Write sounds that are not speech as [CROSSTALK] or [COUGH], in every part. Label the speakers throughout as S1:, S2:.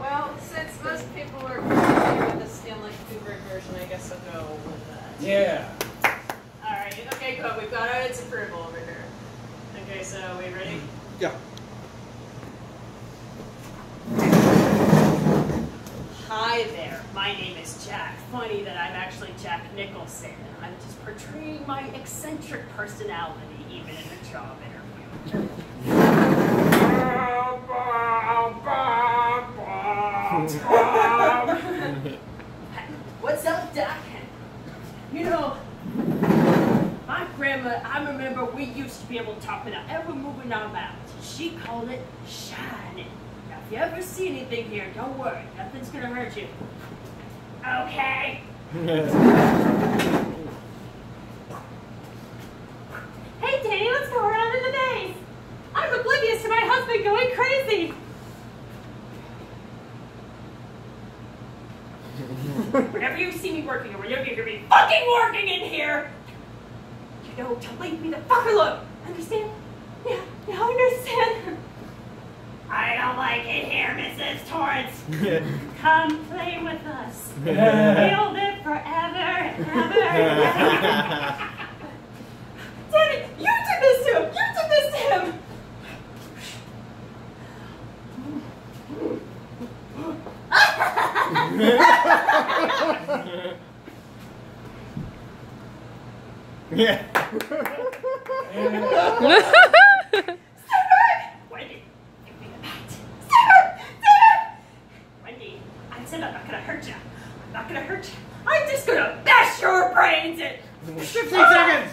S1: Well, since most people are familiar with the Stanley Kubrick version, I guess I'll go with that.
S2: Yeah.
S1: Alright, okay, good. We've got its approval over here. Okay, so are we ready?
S3: Yeah.
S1: Hi there, my name is Jack. Funny that I'm actually Jack Nicholson. I'm just portraying my eccentric personality even in a job interview.
S3: [LAUGHS]
S1: What's up, Doc? You know, my grandma, I remember we used to be able to talk without ever moving our mouths. She called it shining. Now, if you ever see anything here, don't worry. Nothing's gonna hurt you. Okay. Hey, Danny, what's going on in the base? I'm oblivious to my husband going crazy. [LAUGHS] whenever you see me working or whenever you hear me fucking working in here, you know to leave me the fuck alone. Understand? Yeah, yeah, I understand. I don't like it here, Mrs. Torrance. [LAUGHS] Come play with us. [LAUGHS] We'll live forever and ever and ever. Danny, you did this to him! You did this to him! Yeah. Wendy, give me the
S2: bat.
S1: Stop Stop Wendy, I said I'm not gonna hurt you. I'm not gonna hurt you. I'm just gonna bash your brains in. 15 seconds.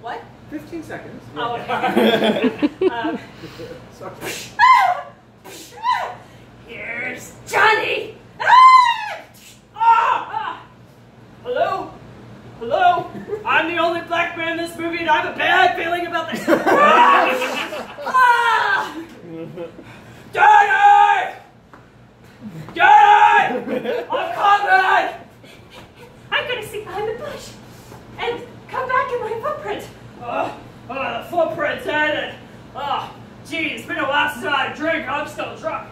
S1: What?
S3: 15 seconds. Oh, okay.
S1: um, black man in this movie, and I have a bad feeling about this. [LAUGHS] ah! Daddy! Daddy! I'm coming! I'm gonna sneak behind the bush and come back in my footprint. Oh, oh the footprint's headed. Oh, ah, gee, it's been a while since I had a drink. I'm still drunk.